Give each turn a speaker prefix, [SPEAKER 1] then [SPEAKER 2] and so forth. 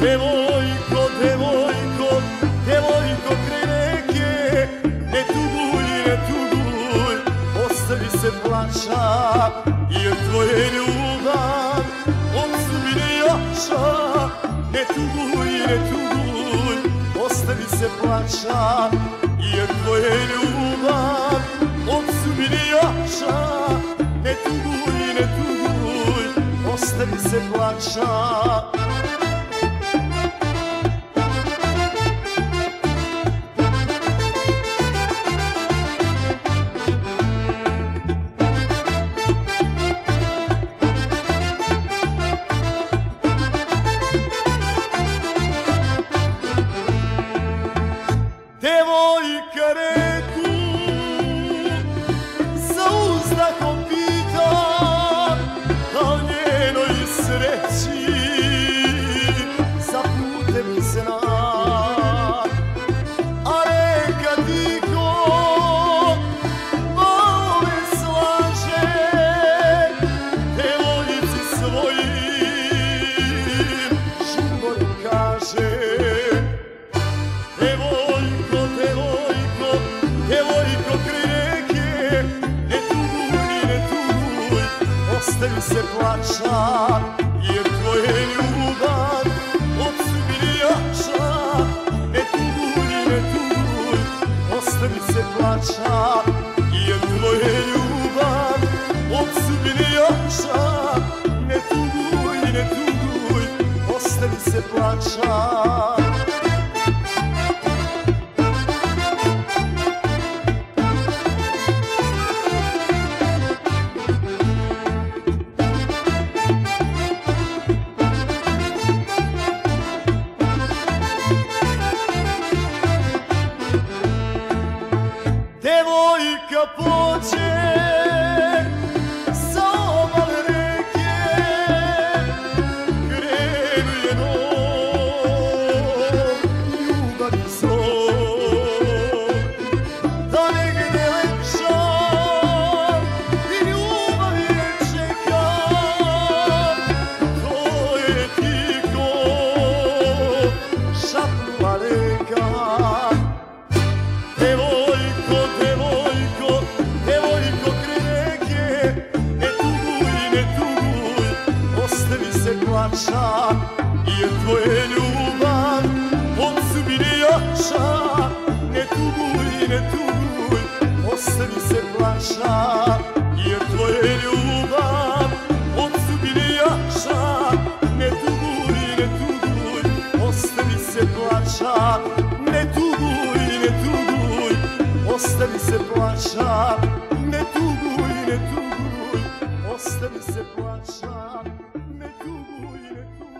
[SPEAKER 1] Devojko, devojko, devojko kraj reke. Ne tuguj, ne tuguj, ostavi se plaća Jer tvoje ljubav od sudbine jača. Ne tuguj, ne tuguj, ostavi se plaća Jer tvoje ljubav od sudbine jača. Ne tuguj, ne tuguj, ostavi se plaća ostavi se plaća Jer tvoje ljubav od sudbine jača. Ne tuguj, ne tuguj, ostavi se plaća Jer tvoje ljubav od sudbine jača. Ne tuguj, ne tuguj, ostavi se plaća Música plaća Jer tvoje ljubav od sudbine jača Ne tuguj, ne tuguj, ostavi se plaća Jer tvoje ljubav od sudbine jača Ne tuguj, ne tuguj, ostavi se plaća Ne tuguj, ne tuguj, ostavi se plaća Ne tuguj, ne tuguj, ostavi se plaća me tu, me tu.